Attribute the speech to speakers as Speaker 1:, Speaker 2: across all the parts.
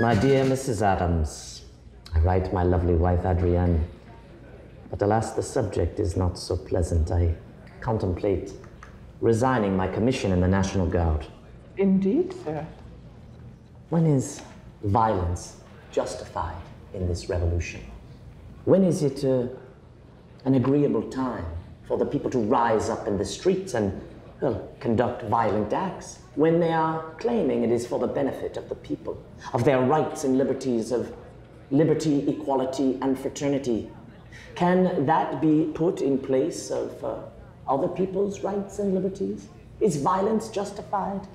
Speaker 1: My dear Mrs. Adams, I write my lovely wife Adrienne, but alas, the subject is not so pleasant. I contemplate resigning my commission in the National Guard.
Speaker 2: Indeed, sir.
Speaker 1: When is violence justified in this revolution? When is it uh, an agreeable time for the people to rise up in the streets and well, conduct violent acts? When they are claiming it is for the benefit of the people, of their rights and liberties, of liberty, equality, and fraternity. Can that be put in place of uh, other people's rights and liberties? Is violence justified?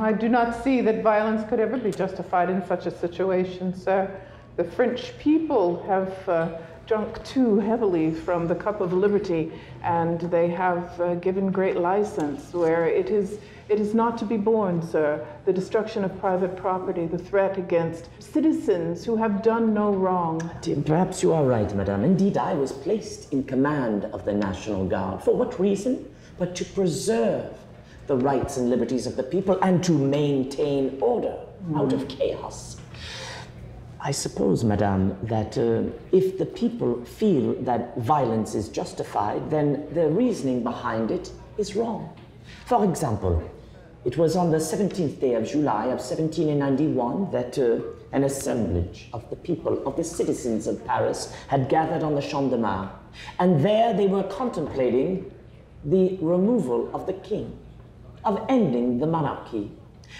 Speaker 2: I do not see that violence could ever be justified in such a situation, sir. The French people have uh, drunk too heavily from the cup of liberty, and they have uh, given great license where it is, it is not to be borne, sir. The destruction of private property, the threat against citizens who have done no wrong.
Speaker 1: Perhaps you are right, madame. Indeed, I was placed in command of the National Guard. For what reason? But to preserve the rights and liberties of the people and to maintain order out of chaos. I suppose, madame, that uh, if the people feel that violence is justified, then the reasoning behind it is wrong. For example, it was on the 17th day of July of 1791 that uh, an assemblage of the people, of the citizens of Paris, had gathered on the Champ de Mars. And there they were contemplating the removal of the king, of ending the monarchy.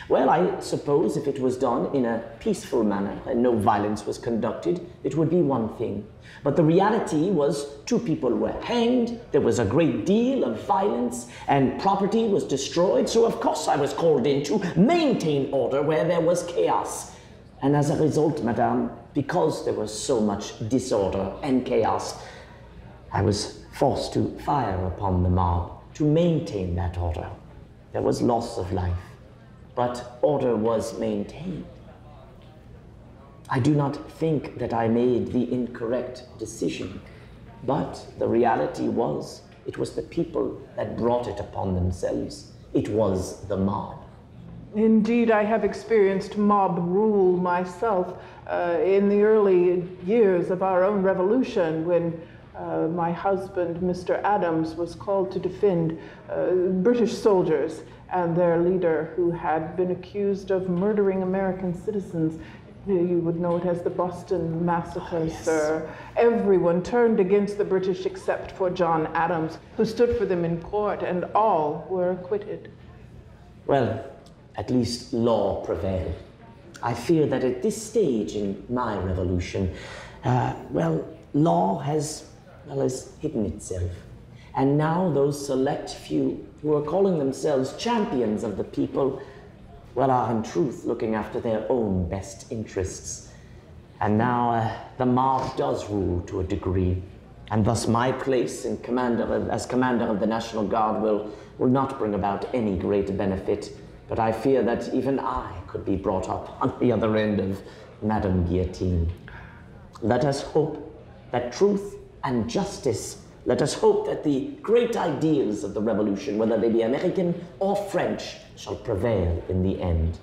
Speaker 1: Well, I suppose if it was done in a peaceful manner and no violence was conducted, it would be one thing. But the reality was two people were hanged, there was a great deal of violence, and property was destroyed. So, of course, I was called in to maintain order where there was chaos. And as a result, madame, because there was so much disorder and chaos, I was forced to fire upon the mob to maintain that order. There was loss of life, but order was maintained. I do not think that I made the incorrect decision, but the reality was it was the people that brought it upon themselves. It was the mob.
Speaker 2: Indeed, I have experienced mob rule myself uh, in the early years of our own revolution when uh, my husband, Mr. Adams, was called to defend uh, British soldiers and their leader who had been accused of murdering American citizens. You would know it as the Boston Massacre, sir. Everyone turned against the British except for John Adams, who stood for them in court, and all were acquitted.
Speaker 1: Well, at least law prevailed. I fear that at this stage in my revolution, uh, well, law has, well, has hidden itself. And now those select few who are calling themselves champions of the people, well, are in truth looking after their own best interests. And now uh, the mob does rule to a degree. And thus my place in commander of, as commander of the National Guard will, will not bring about any great benefit. But I fear that even I could be brought up on the other end of Madame Guillotine. Let us hope that truth and justice, let us hope that the great ideals of the revolution, whether they be American or French, shall prevail in the end.